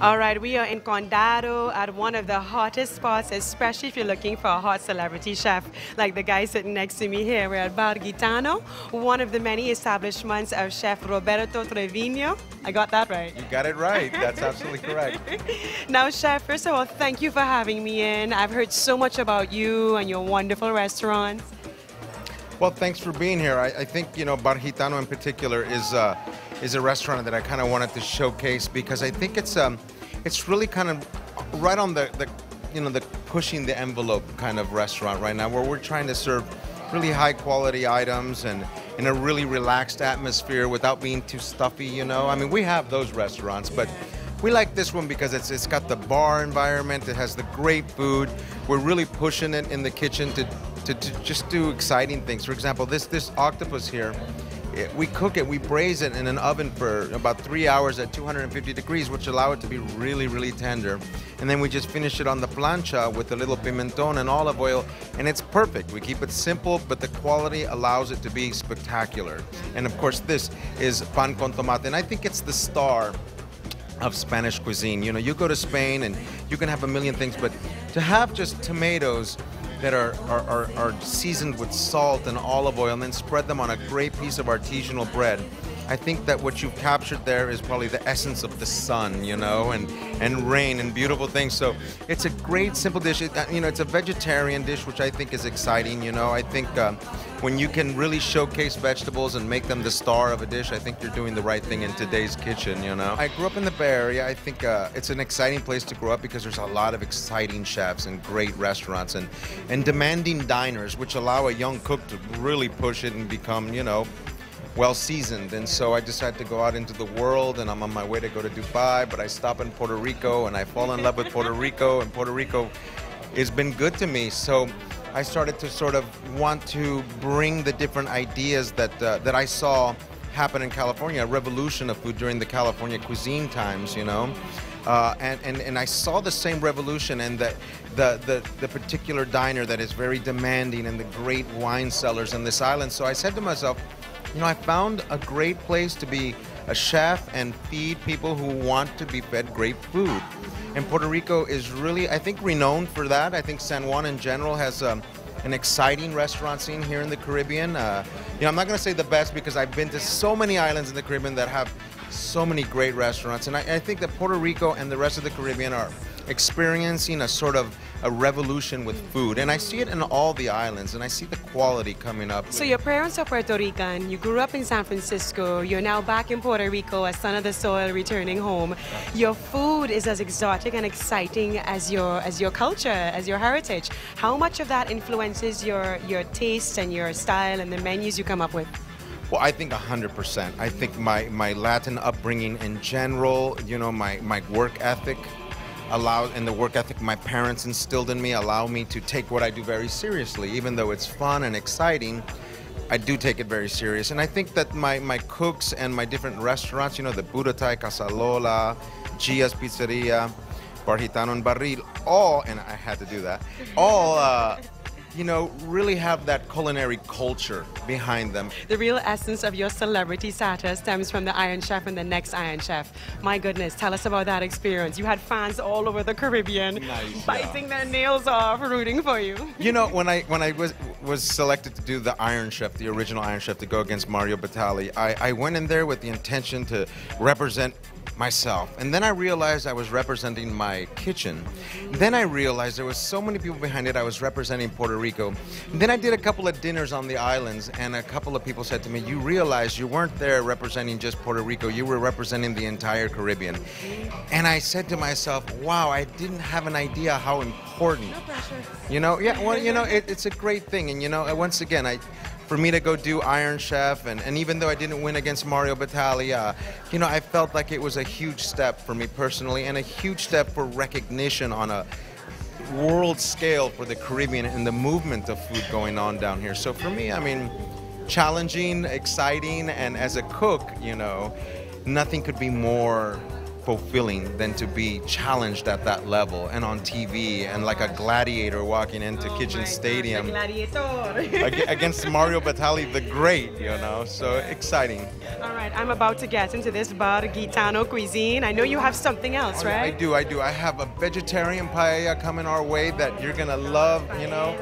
All right, we are in Condado at one of the hottest spots, especially if you're looking for a hot celebrity chef like the guy sitting next to me here. We're at Bar Gitano, one of the many establishments of Chef Roberto Trevino. I got that right. You got it right. That's absolutely correct. Now, Chef, first of all, thank you for having me in. I've heard so much about you and your wonderful restaurants. Well, thanks for being here. I, I think you know Bar Gitano in particular is uh, is a restaurant that I kind of wanted to showcase because I think it's um, it's really kind of right on the, the you know the pushing the envelope kind of restaurant right now where we're trying to serve really high quality items and in a really relaxed atmosphere without being too stuffy you know? I mean we have those restaurants but we like this one because it's it's got the bar environment it has the great food. We're really pushing it in the kitchen to to, to just do exciting things. For example this this octopus here it, we cook it, we braise it in an oven for about three hours at 250 degrees, which allow it to be really, really tender. And then we just finish it on the plancha with a little pimenton and olive oil, and it's perfect. We keep it simple, but the quality allows it to be spectacular. And of course, this is pan con tomate, and I think it's the star of Spanish cuisine. You know, you go to Spain and you can have a million things, but to have just tomatoes that are, are, are, are, seasoned with salt and olive oil and then spread them on a great piece of artisanal bread. I think that what you've captured there is probably the essence of the sun, you know, and, and rain and beautiful things. So it's a great simple dish. It, uh, you know, it's a vegetarian dish, which I think is exciting. You know, I think uh, when you can really showcase vegetables and make them the star of a dish, I think you're doing the right thing in today's kitchen, you know. I grew up in the Bay Area. I think uh, it's an exciting place to grow up because there's a lot of exciting chefs and great restaurants and, and demanding diners, which allow a young cook to really push it and become, you know, well seasoned. And so I decided to go out into the world and I'm on my way to go to Dubai, but I stop in Puerto Rico and I fall in love with Puerto Rico and Puerto Rico has been good to me. So I started to sort of want to bring the different ideas that uh, that I saw happen in California, a revolution of food during the California cuisine times, you know. Uh, and, and, and I saw the same revolution and the, the, the, the particular diner that is very demanding and the great wine cellars in this island. So I said to myself, you know, I found a great place to be a chef and feed people who want to be fed great food. And Puerto Rico is really, I think, renowned for that. I think San Juan in general has um, an exciting restaurant scene here in the Caribbean. Uh, you know, I'm not going to say the best because I've been to so many islands in the Caribbean that have so many great restaurants. And I, I think that Puerto Rico and the rest of the Caribbean are experiencing a sort of a revolution with food. And I see it in all the islands, and I see the quality coming up. So your parents are Puerto Rican, you grew up in San Francisco, you're now back in Puerto Rico as son of the soil returning home. Your food is as exotic and exciting as your as your culture, as your heritage. How much of that influences your, your taste and your style and the menus you come up with? Well, I think 100%. I think my, my Latin upbringing in general, you know, my, my work ethic, allow and the work ethic my parents instilled in me allow me to take what I do very seriously. Even though it's fun and exciting, I do take it very serious. And I think that my, my cooks and my different restaurants, you know, the Budatai, Casalola, Gia's Pizzeria, Bar Gitano and Barril, all, and I had to do that, all uh, you know, really have that culinary culture behind them. The real essence of your celebrity status stems from the Iron Chef and the next Iron Chef. My goodness, tell us about that experience. You had fans all over the Caribbean nice, biting yeah. their nails off, rooting for you. You know, when I when I was was selected to do the Iron Chef, the original Iron Chef, to go against Mario Batali, I, I went in there with the intention to represent myself. And then I realized I was representing my kitchen. Then I realized there was so many people behind it. I was representing Puerto Rico. And then I did a couple of dinners on the islands, and a couple of people said to me, "You realize you weren't there representing just Puerto Rico. You were representing the entire Caribbean." And I said to myself, "Wow, I didn't have an idea how important." No pressure. You know, yeah. Well, you know, it, it's a great thing, and you know, once again, I for me to go do Iron Chef, and, and even though I didn't win against Mario Batali, uh, you know, I felt like it was a huge step for me personally and a huge step for recognition on a world scale for the Caribbean and the movement of food going on down here. So for me, I mean, challenging, exciting, and as a cook, you know, nothing could be more fulfilling than to be challenged at that level and on TV and like a gladiator walking into Oh Kitchen gosh, Stadium against Mario Batali the Great, you know. So exciting. All right, I'm about to get into this bar Gitano cuisine. I know you have something else, Oh, yeah, I do, I do. I have a vegetarian paella coming our way that you're gonna love, you know.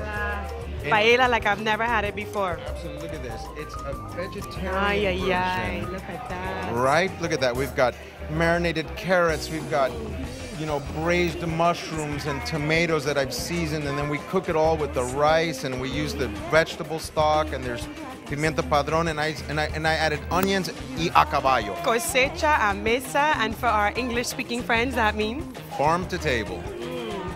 Paella like I've never had it before. Absolutely, look at this. It's a vegetarian Ay, ay, ay. Look at that. Right? Look at that. We've got marinated carrots. We've got, you know, braised mushrooms and tomatoes that I've seasoned, and then we cook it all with the rice, and we use the vegetable stock, and there's pimiento padrón, and I and I and I added onions y a caballo, Cosecha a mesa, and for our English-speaking friends, that means farm to table.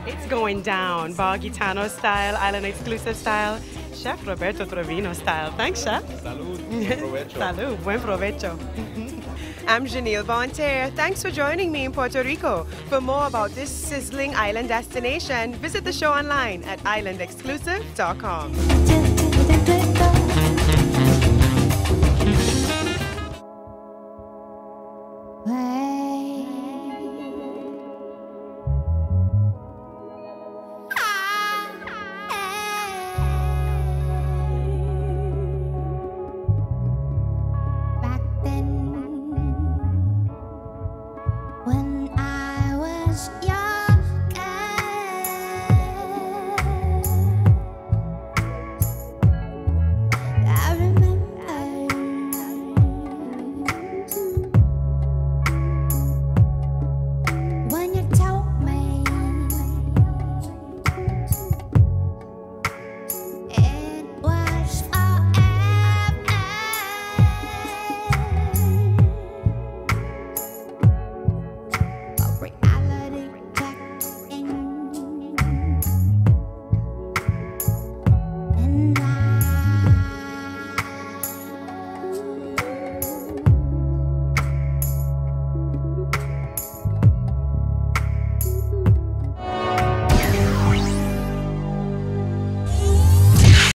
It's going down. Bar Gitano style, island exclusive style, Chef Roberto Trevino style. Thanks, Chef. Salud. buen provecho. Salud, buen provecho. I'm Jeanille Bonterre. Thanks for joining me in Puerto Rico. For more about this sizzling island destination, visit the show online at islandexclusive.com. Till